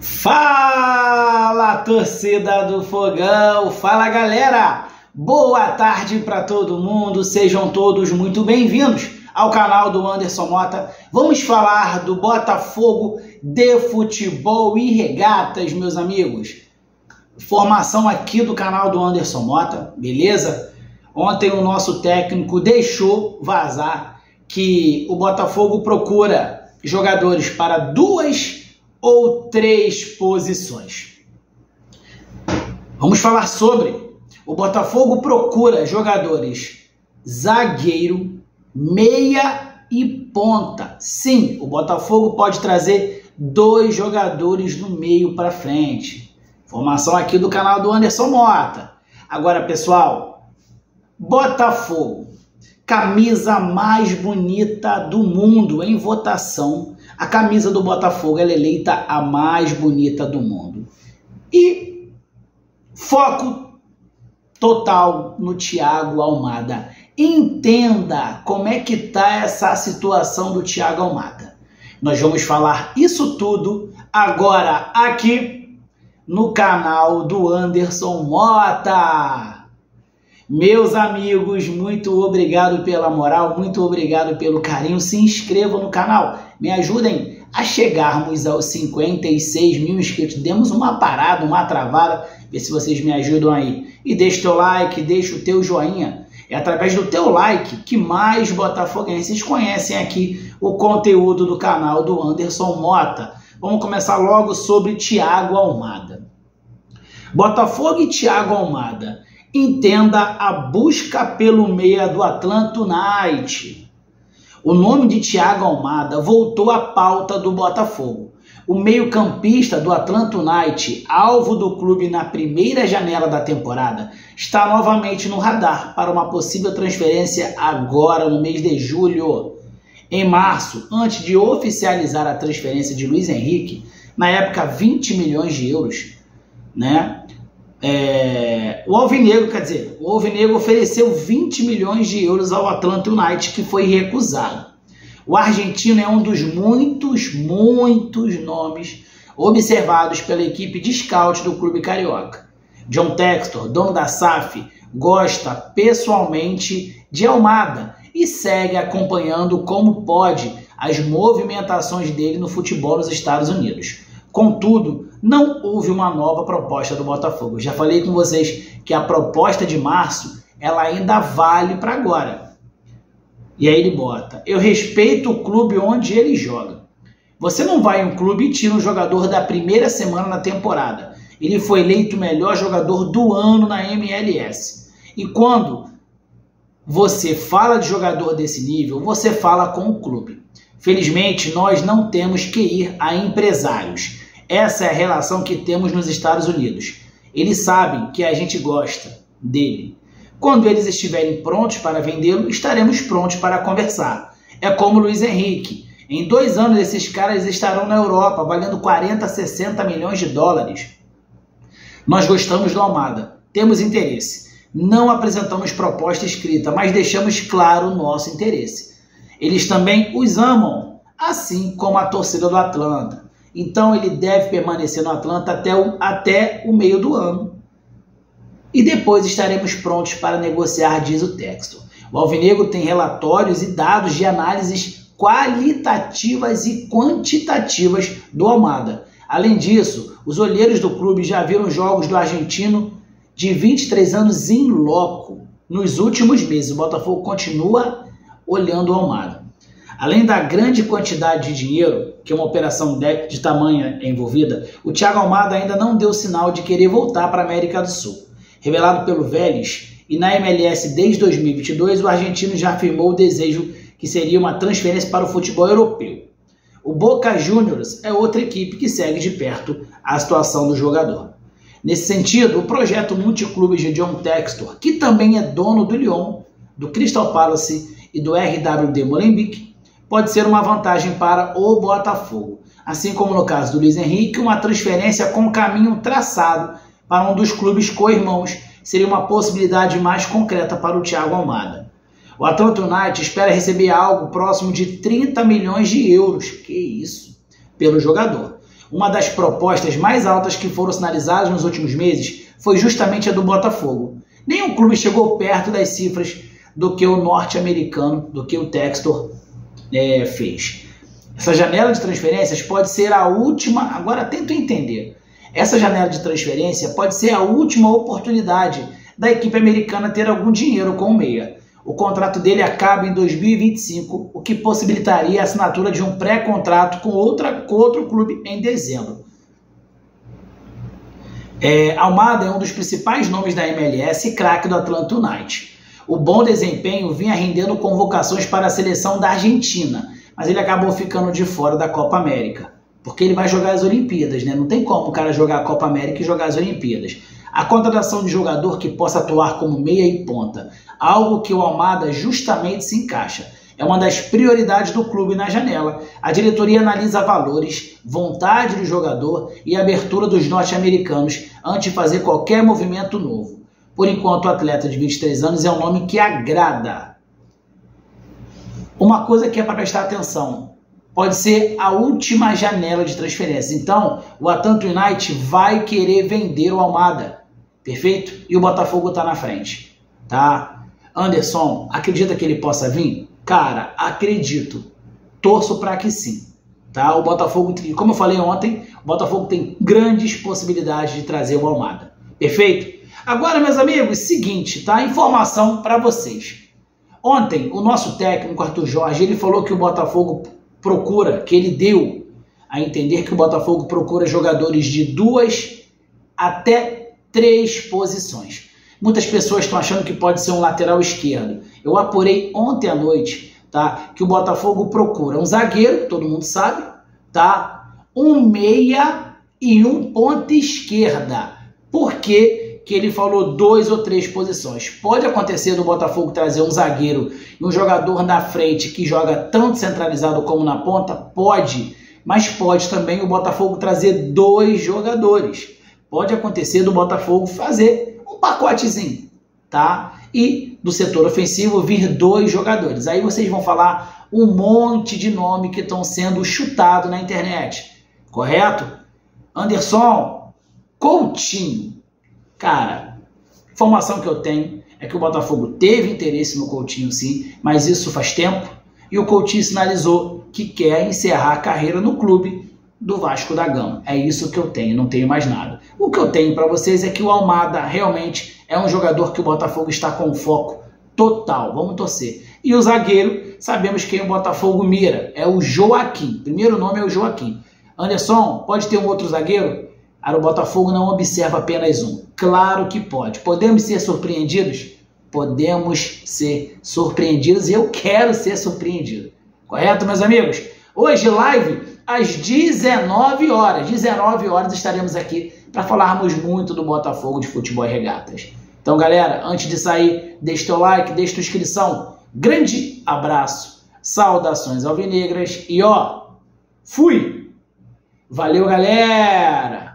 Fala, torcida do Fogão! Fala, galera! Boa tarde para todo mundo, sejam todos muito bem-vindos ao canal do Anderson Mota. Vamos falar do Botafogo de futebol e regatas, meus amigos. Formação aqui do canal do Anderson Mota, beleza? Ontem o nosso técnico deixou vazar que o Botafogo procura jogadores para duas ou três posições. Vamos falar sobre. O Botafogo procura jogadores zagueiro, meia e ponta. Sim, o Botafogo pode trazer dois jogadores no meio para frente. Formação aqui do canal do Anderson Mota. Agora, pessoal, Botafogo, camisa mais bonita do mundo em votação a camisa do Botafogo é eleita a mais bonita do mundo. E foco total no Thiago Almada. Entenda como é que tá essa situação do Thiago Almada. Nós vamos falar isso tudo agora aqui no canal do Anderson Mota. Meus amigos, muito obrigado pela moral, muito obrigado pelo carinho. Se inscrevam no canal, me ajudem a chegarmos aos 56 mil inscritos. Demos uma parada, uma travada, vê se vocês me ajudam aí. E deixa o teu like, deixa o teu joinha. É através do teu like que mais botafoguenses conhecem aqui o conteúdo do canal do Anderson Mota. Vamos começar logo sobre Thiago Almada. Botafogo e Thiago Almada entenda a busca pelo meia do Atlanto Night. O nome de Thiago Almada voltou à pauta do Botafogo. O meio-campista do Atlanto Night, alvo do clube na primeira janela da temporada, está novamente no radar para uma possível transferência agora no mês de julho. Em março, antes de oficializar a transferência de Luiz Henrique, na época 20 milhões de euros, né? É, o Alvinegro, quer dizer, o Alvinegro ofereceu 20 milhões de euros ao Atlanta United, que foi recusado. O argentino é um dos muitos, muitos nomes observados pela equipe de scout do clube carioca. John Textor, dono da SAF, gosta pessoalmente de Almada e segue acompanhando como pode as movimentações dele no futebol nos Estados Unidos. Contudo, não houve uma nova proposta do Botafogo. já falei com vocês que a proposta de março ela ainda vale para agora. E aí ele bota: Eu respeito o clube onde ele joga. Você não vai em um clube e tira um jogador da primeira semana na temporada. Ele foi eleito o melhor jogador do ano na MLS. E quando você fala de jogador desse nível, você fala com o clube. Felizmente, nós não temos que ir a empresários. Essa é a relação que temos nos Estados Unidos. Eles sabem que a gente gosta dele. Quando eles estiverem prontos para vendê-lo, estaremos prontos para conversar. É como Luiz Henrique. Em dois anos, esses caras estarão na Europa, valendo 40, 60 milhões de dólares. Nós gostamos do Almada, temos interesse. Não apresentamos proposta escrita, mas deixamos claro o nosso interesse. Eles também os amam, assim como a torcida do Atlanta. Então ele deve permanecer no Atlanta até o, até o meio do ano. E depois estaremos prontos para negociar, diz o texto. O Alvinegro tem relatórios e dados de análises qualitativas e quantitativas do Almada. Além disso, os olheiros do clube já viram jogos do argentino de 23 anos em loco nos últimos meses. O Botafogo continua olhando o Almada. Além da grande quantidade de dinheiro, que uma operação de, de tamanha é envolvida, o Thiago Almada ainda não deu sinal de querer voltar para a América do Sul. Revelado pelo Vélez e na MLS desde 2022, o argentino já afirmou o desejo que seria uma transferência para o futebol europeu. O Boca Juniors é outra equipe que segue de perto a situação do jogador. Nesse sentido, o projeto multiclubes de John Textor, que também é dono do Lyon, do Crystal Palace e do RWD Molenbeek, pode ser uma vantagem para o Botafogo. Assim como no caso do Luiz Henrique, uma transferência com caminho traçado para um dos clubes co-irmãos seria uma possibilidade mais concreta para o Thiago Almada. O Atlanta United espera receber algo próximo de 30 milhões de euros, que isso, pelo jogador. Uma das propostas mais altas que foram sinalizadas nos últimos meses foi justamente a do Botafogo. Nenhum clube chegou perto das cifras do que o norte-americano, do que o Textor é, fez. Essa janela de transferências pode ser a última. Agora tento entender. Essa janela de transferência pode ser a última oportunidade da equipe americana ter algum dinheiro com o meia. O contrato dele acaba em 2025, o que possibilitaria a assinatura de um pré-contrato com, outra, com outro clube em dezembro. É, Almada é um dos principais nomes da MLS e craque do Atlanta United. O bom desempenho vinha rendendo convocações para a seleção da Argentina, mas ele acabou ficando de fora da Copa América, porque ele vai jogar as Olimpíadas, né? Não tem como o cara jogar a Copa América e jogar as Olimpíadas. A contratação de jogador que possa atuar como meia e ponta, algo que o Almada justamente se encaixa. É uma das prioridades do clube na janela. A diretoria analisa valores, vontade do jogador e abertura dos norte-americanos antes de fazer qualquer movimento novo. Por enquanto, o atleta de 23 anos é um nome que agrada. Uma coisa que é para prestar atenção: pode ser a última janela de transferência. Então, o Atlanta United vai querer vender o Almada. Perfeito? E o Botafogo está na frente. Tá? Anderson, acredita que ele possa vir? Cara, acredito. Torço para que sim. Tá? O Botafogo, como eu falei ontem, o Botafogo tem grandes possibilidades de trazer o Almada. Perfeito? Agora, meus amigos, seguinte, tá? Informação para vocês. Ontem, o nosso técnico Arthur Jorge, ele falou que o Botafogo procura, que ele deu a entender que o Botafogo procura jogadores de duas até três posições. Muitas pessoas estão achando que pode ser um lateral esquerdo. Eu apurei ontem à noite, tá? Que o Botafogo procura um zagueiro, todo mundo sabe, tá? Um meia e um ponta esquerda. Por que, ele falou dois ou três posições? Pode acontecer do Botafogo trazer um zagueiro e um jogador na frente que joga tanto centralizado como na ponta? Pode. Mas pode também o Botafogo trazer dois jogadores pode acontecer do Botafogo fazer um pacotezinho, tá? E do setor ofensivo vir dois jogadores. Aí vocês vão falar um monte de nome que estão sendo chutados na internet, correto? Anderson, Coutinho. Cara, informação que eu tenho é que o Botafogo teve interesse no Coutinho sim, mas isso faz tempo. E o Coutinho sinalizou que quer encerrar a carreira no clube do Vasco da Gama. É isso que eu tenho, não tenho mais nada. O que eu tenho para vocês é que o Almada realmente é um jogador que o Botafogo está com foco total. Vamos torcer. E o zagueiro, sabemos quem o Botafogo mira, é o Joaquim. Primeiro nome é o Joaquim. Anderson, pode ter um outro zagueiro? Para o Botafogo não observa apenas um. Claro que pode. Podemos ser surpreendidos? Podemos ser surpreendidos e eu quero ser surpreendido. Correto, meus amigos? Hoje, live às 19 horas. 19 horas estaremos aqui para falarmos muito do Botafogo de futebol e regatas. Então, galera, antes de sair, deixe teu like, deixe tua inscrição. Grande abraço, saudações alvinegras e ó, fui! Valeu, galera!